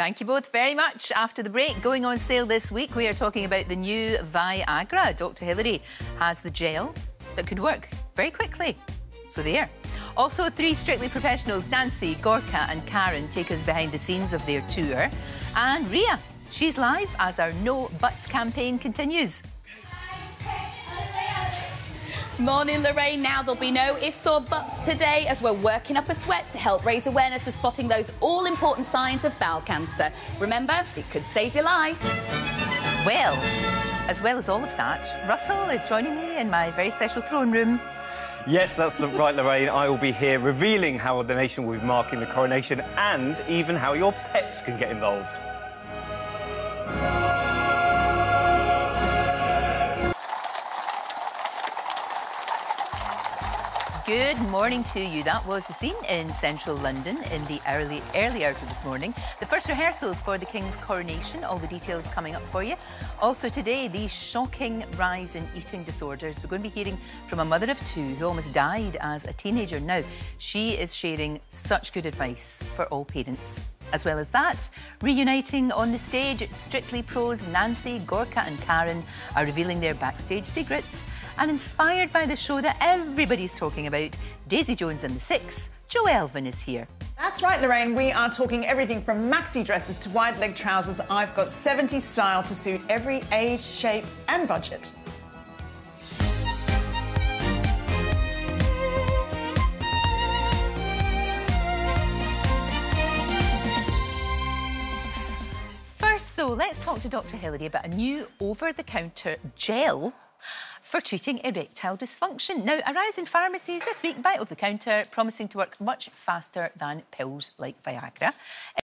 Thank you both very much. After the break, going on sale this week, we are talking about the new Viagra. Dr. Hilary has the gel that could work very quickly. So there. Also, three Strictly Professionals, Nancy, Gorka and Karen, take us behind the scenes of their tour. And Ria, she's live as our No Butts campaign continues. Morning, Lorraine. Now there'll be no ifs or buts today as we're working up a sweat to help raise awareness of spotting those all important signs of bowel cancer. Remember, it could save your life. Well, as well as all of that, Russell is joining me in my very special throne room. Yes, that's right, Lorraine. I will be here revealing how the nation will be marking the coronation and even how your pets can get involved. Good morning to you. That was the scene in central London in the early, early hours of this morning. The first rehearsals for the King's coronation, all the details coming up for you. Also today, the shocking rise in eating disorders. We're going to be hearing from a mother of two who almost died as a teenager. Now, she is sharing such good advice for all parents. As well as that, reuniting on the stage, Strictly Pros Nancy, Gorka and Karen are revealing their backstage secrets. And inspired by the show that everybody's talking about, Daisy Jones and the Six, Jo Elvin is here. That's right, Lorraine. We are talking everything from maxi dresses to wide leg trousers. I've got 70 style to suit every age, shape, and budget. First, though, let's talk to Dr. Hilary about a new over the counter gel for treating erectile dysfunction. Now, arrives in pharmacies this week by over the counter, promising to work much faster than pills like Viagra.